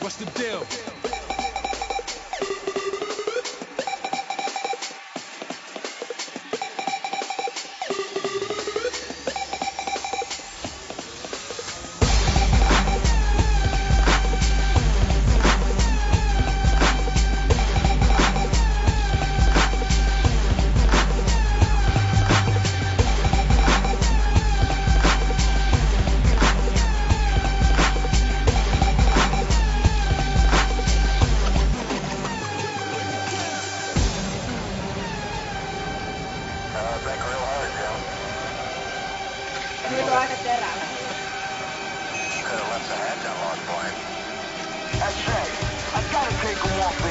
What's the deal? Nyt on aika terävä. Could have left the hatch unlocked for him. That's right. I gotta take him off of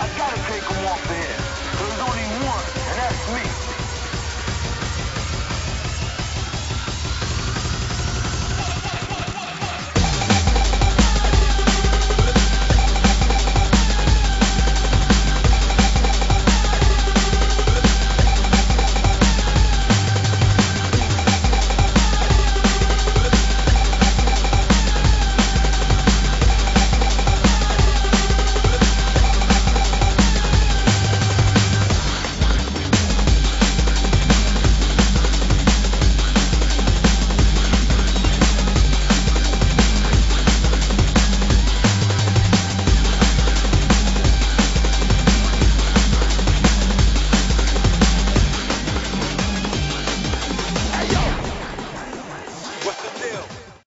I gotta take him off only one,